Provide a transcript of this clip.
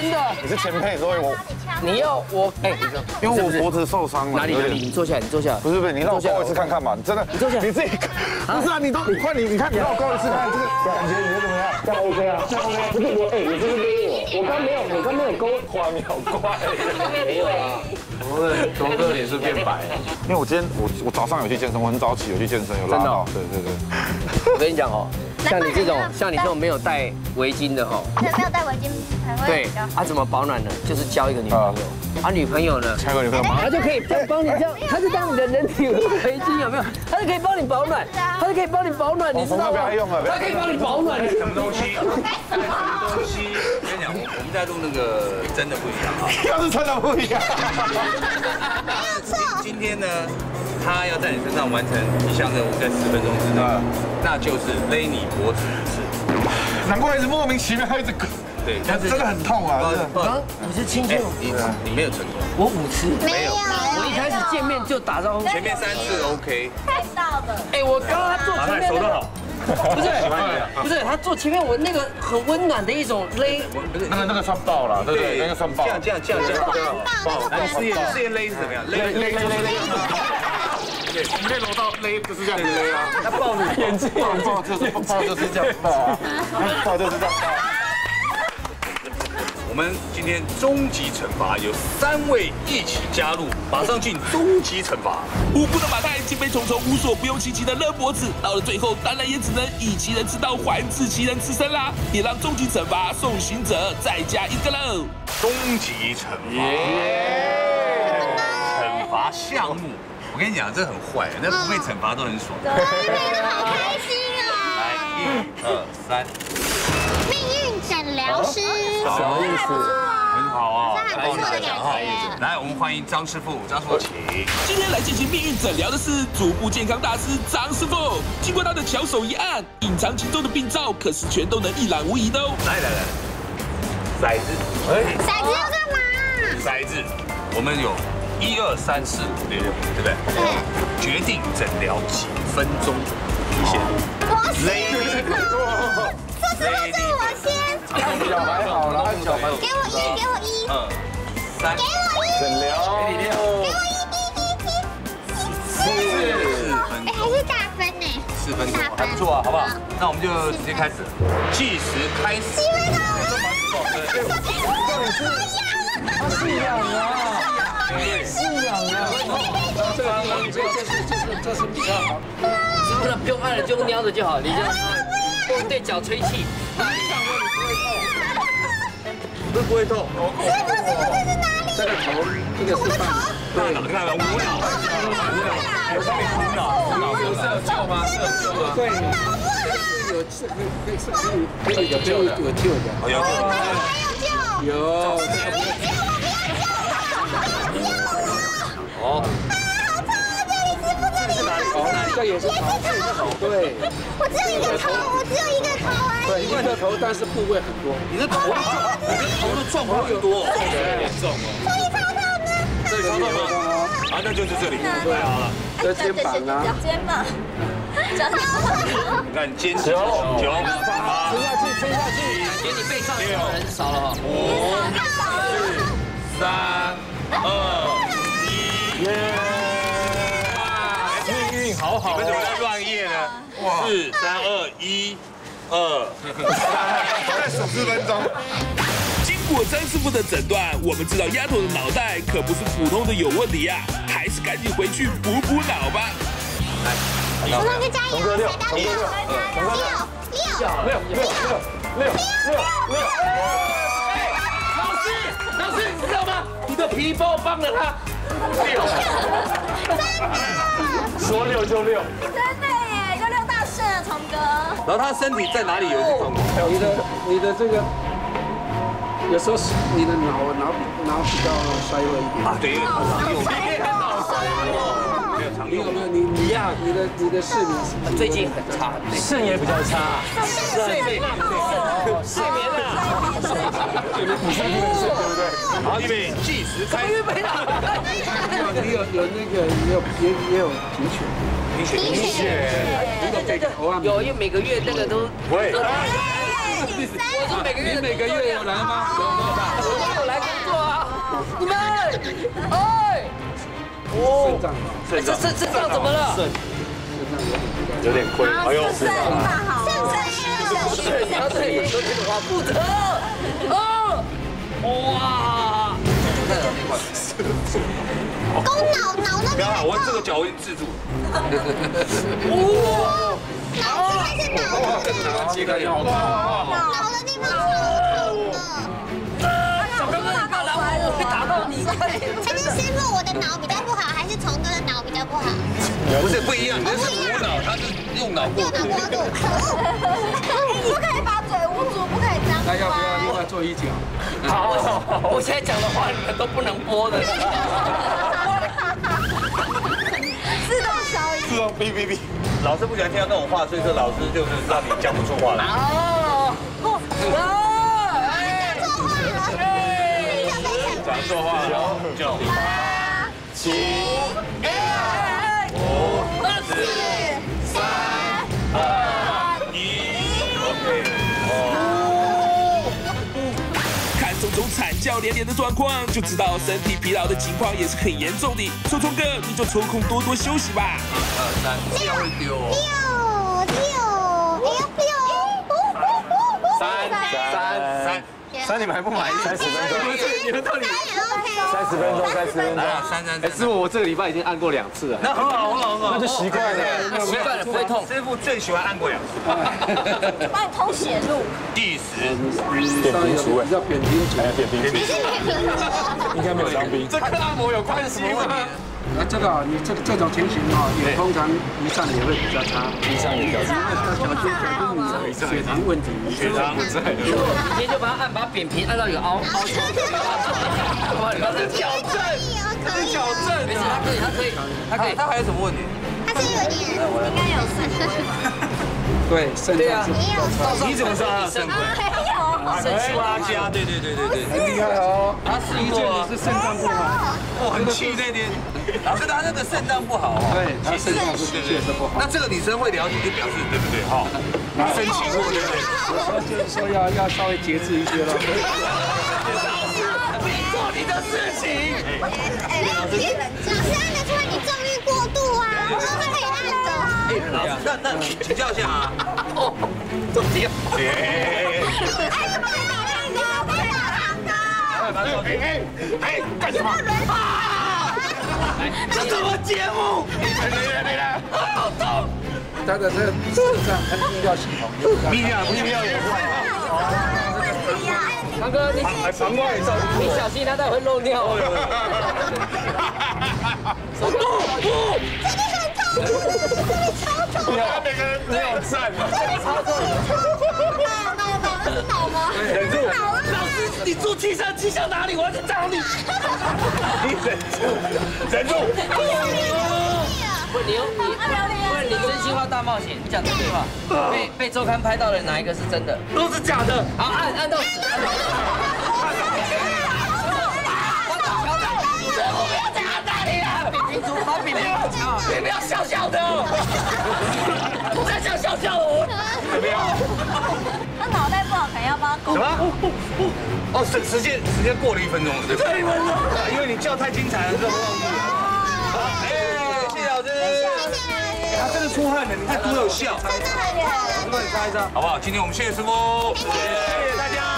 真的。你是前辈，所以我你要我哎，因为我脖子受伤了。哪里哪里？你坐下来，你坐下来。不是不是，你让我高一次看看嘛，你真的，你坐下，你自己不是啊，你都你快你你看，你让我高一次看这个感觉，你觉得怎么样？这样 OK 啊，这样 OK。不是我哎，你这是勒我，我刚没有，我刚没有勾，画面好怪。没有啊。龙哥，龙哥脸是变白，因为我今天我我早上有去健身，我很早起有去健身，有拉到。对对对。我跟你讲哦，像你这种像你这种没有戴围巾的哈，对，没有戴围巾才会对，啊怎么保暖呢？就是交一个女朋友，啊女朋友呢，交个女朋友，他就可以帮你这样，他是当你的人体围巾有没有？他就可以帮你保暖，他就可以帮你保暖，你知道吗？他可以帮你保暖，什么东西？什么东西？我跟你讲，我们在录那个真的不一样啊，又是真的不一样。没有错。今天呢，他要在你身上完成一项任务，在十分钟之内，那就是勒你脖子一次。难怪一直莫名其妙一直，对，但是真的很痛啊！刚你是轻轻，你你没有成功，我五次。没有，我一开始见面就打招呼，前面三次 OK，看到的。哎，我刚刚他坐前面，不是不是他坐前面，我那个很温暖的一种勒，那个那个算爆了，对不对？那个算爆，这样这样这样这样爆，来试验试验勒是怎么样？勒勒勒勒勒。对，我们在楼道勒不是这样勒啊，他抱你眼睛，抱就是抱就是这样抱啊，抱就是这样们今天终极惩罚有三位一起加入，马上进终极惩罚。无辜的马太竟被重重无所不用其极的勒脖子，到了最后当然也只能以其人之道还治其人之身啦，也让终极惩罚送行者再加一个喽。终极惩罚，惩罚项目，我跟你讲，这很坏，那不被惩罚都很爽。对，好开心啊！来，一、二、三，命运诊疗师，什么意思？很好啊，很不错的感觉。来，我们欢迎张师傅，张师傅请。今天来进行命运诊疗的是足部健康大师张师傅。经过他的巧手一按，隐藏其中的病灶可是全都能一览无遗的哦。来来来，骰子，哎，骰子要干嘛？骰子，我们有一二三四五六，对不对？对。决定诊疗几分钟，诊疗。给我一，滴滴滴。四。哎，还是大分呢。四分钟，还不错啊，好不好？那我们就直接开始，计时开始。七分钟？我是痒啊。是痒啊。这个这这是这是这是比较好，是不是不用按了就瞄着就好？你这样按，对脚吹气。这不会痛，这个这个这是哪里？这个头，这个是大大脑，看看无脑，无脑，有上面无脑，无脑有是有救吗？有救吗？对，有是可以可以是可以可以有救的，有救的，有救，还有救。有。不要救这也是头，对。我只有一个头，我只有一个头而已对，已。一个头，但是部位很多。你的头，你的头的状况很多，严重哦。这里超痛的。这里超痛吗？啊，那就是这里，对好了。这肩膀啊，肩膀。你看肩九九八，撑下去，撑下去。感觉你背上的人少了哈。五四三二一，哇，命运好好，你们怎么在乱夜呢？四三二一二，再数四分钟。经过张师傅的诊断，我们知道丫头的脑袋可不是普通的有问题呀、还是赶紧回去补补脑吧。龙哥加油！龙哥六，踩到龙哥六，六，六六六六六六六六。老师，老师，你知道吗？你的皮包帮了他。六说六就六。真的耶，就六大顺啊，虫哥。然后他身体在哪里有一些状况？你的你的这个，有时候是你的脑脑脑比较衰弱一点。啊，对，因为他常用，没有常用你有。没有你你呀？你的你的视力是最近很差，肾也比较差，睡眠睡眠啊，你是不是对不对？好，预备，计时开始。你有有那个也有也也有贫血，贫血，贫血。你有背头啊？有，因为每个月那个都会，我是每个月每个月有来吗？有有来工作啊！你们，哎，哦，这这肾脏怎么了？有点亏，哎呦，肾脏好，肾肾肾你要对你说这个话负责。哦，哇！公脑脑那边不要，我这个脚我已经制住了。哇，脑子还是脑子，这个要脑的地方超痛的。小哥哥，你不要拦我，我会打到你。陈真师傅，我的脑比较不好，还是虫哥的脑比较不好？不是不一样，你这是无脑，他是用脑过右脑过度，可 恶！不可以把嘴捂住，不可以张那要不要另外做一脚？好，我现在讲的话你们都不能播的。自动消音。自动哔哔哔。老师不喜欢听到那种话，所以说老师就是让你讲不出话来。哦，啊，哎，错话了。讲错话了，九八七二五。四叫连连的状况，就知道身体疲劳的情况也是很严重的。聪聪哥，你就抽空多多休息吧。六六，哎呀六，三三三三你们还不满意？三十分钟，你们到底？三十分钟，三十分钟。三三哎，师傅，我这个礼拜已经按过两次了。那很好，很好，很好。那就习惯了。习惯了不会痛。师傅最喜欢按过两次。帮你通血路。第十，扁平足哎，叫扁平足。哎呀，扁平足，应该没有当兵。这跟按摩有关系吗？啊，这个啊你这这种情形啊，也通常胰脏也会比较差，地上也掉。小心小心血糖问题。血糖不在。你今天就把它按，把扁平按到有凹凹陷。哇，你把这矫正，可以，矫正，没事，他可以，他可以，他可以。他还有什么问题？他是有点，应该有肾亏吧？对，肾对啊脏是你怎么知道他的肾亏？没有。肾虚拉加，对对对对对。很厉害哦。他试你这过啊里是肾脏不好，我很气那天，老师他那个肾脏不好啊。对，他肾脏是确实不好。那这个女生会了解，就表示对不对？哈，生气过对不对？我就是说要要稍微节制一些了。做你的事情。哎，老师按得出来你纵欲过度啊，我都是可以按的。老师，那那请教一下啊。哦，这题。哎哎，不能打那个，不能打那个。哎哎哎，干什么？啊这什么节目？好痛！他的这个肾脏和泌尿系统有关。泌尿泌尿也堂哥，你膀胱也照你小心，他待会漏尿。真的很痛，超痛。他每个人没有站啊。超痛！脑脑脑是脑吗？忍住，脑！你住七三七巷哪里？我要去找你。你忍住，忍住。不，你用你，不然你真心话大冒险，你讲真心话。被被周刊拍到的哪一个是真的？都是假的。好，按按到死。按到死我不要再按那里了，比平足好比零，你不要笑笑的，我在想笑笑的，我怎么样？他脑袋不好，可能要帮他什么？哦，时时间时间过了一分钟了，对不对？因为你叫太精彩了，这忘记了。好，哎，谢谢老师。他真的出汗了，你看多有效。真的很厉害。好不好？今天我们谢谢师傅。谢谢